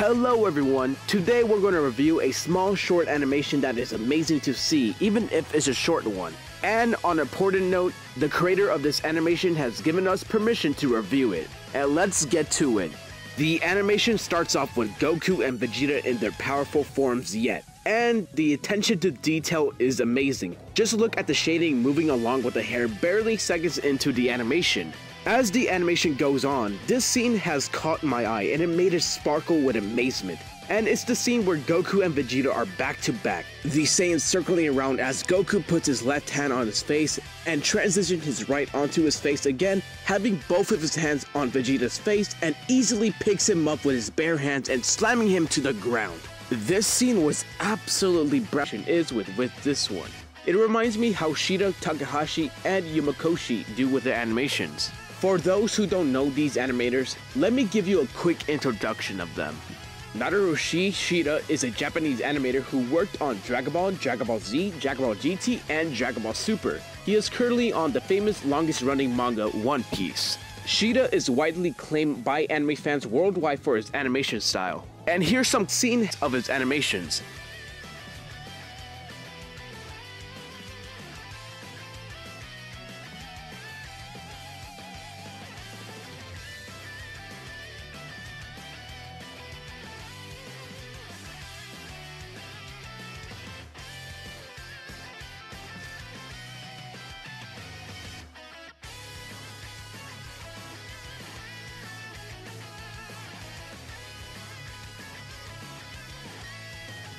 Hello everyone, today we're going to review a small short animation that is amazing to see, even if it's a short one. And on an important note, the creator of this animation has given us permission to review it. And let's get to it. The animation starts off with Goku and Vegeta in their powerful forms yet. And the attention to detail is amazing. Just look at the shading moving along with the hair barely seconds into the animation. As the animation goes on, this scene has caught my eye and it made it sparkle with amazement. And it's the scene where Goku and Vegeta are back to back. The Saiyans circling around as Goku puts his left hand on his face and transitions his right onto his face again, having both of his hands on Vegeta's face and easily picks him up with his bare hands and slamming him to the ground. This scene was absolutely and is with with this one. It reminds me how Shida, Takahashi, and Yamakoshi do with their animations. For those who don't know these animators, let me give you a quick introduction of them. Naotoshi Shida is a Japanese animator who worked on Dragon Ball, Dragon Ball Z, Dragon Ball GT, and Dragon Ball Super. He is currently on the famous longest running manga One Piece. Shida is widely claimed by anime fans worldwide for his animation style. And here's some scenes of his animations.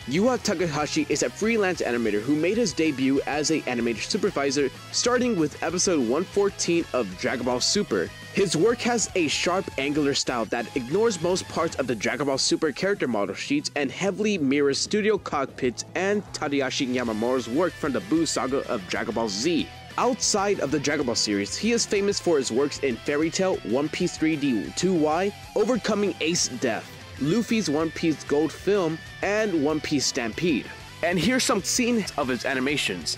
Yuya Takahashi is a freelance animator who made his debut as a animator supervisor starting with episode 114 of Dragon Ball Super. His work has a sharp angular style that ignores most parts of the Dragon Ball Super character model sheets and heavily mirrors Studio Cockpit's and Tadayoshi Yamamoto's work from the Buu saga of Dragon Ball Z. Outside of the Dragon Ball series, he is famous for his works in Fairy Tail, One Piece 3D 2Y, Overcoming Ace Death, Luffy's One Piece Gold film, and One Piece Stampede. And here's some scenes of his animations.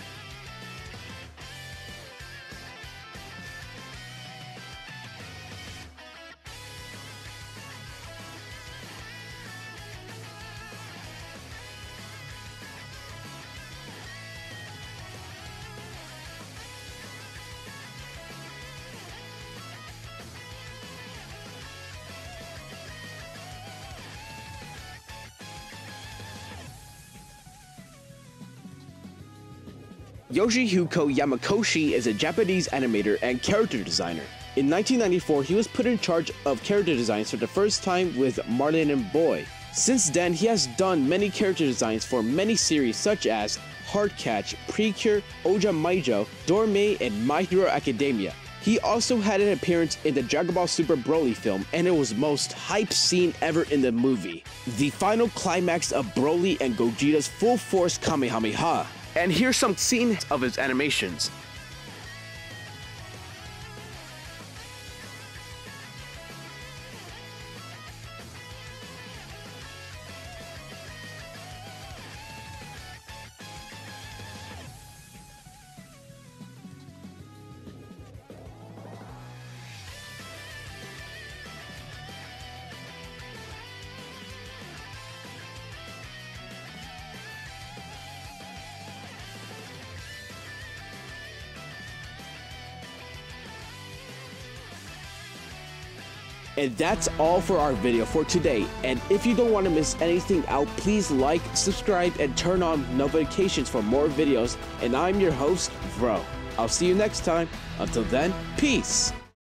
Yoshihiko Yamakoshi is a Japanese animator and character designer. In 1994, he was put in charge of character designs for the first time with Marmalade Boy. Since then, he has done many character designs for many series such as Heartcatch, Precure, Oja Maijo, Doremi, and My Hero Academia. He also had an appearance in the Dragon Ball Super Broly film, and it was most hype scene ever in the movie. The final climax of Broly and Gogeta's full force Kamehameha. And here's some scenes of his animations. And that's all for our video for today. And if you don't want to miss anything out, please like, subscribe, and turn on notifications for more videos. And I'm your host, Vro. I'll see you next time. Until then, peace.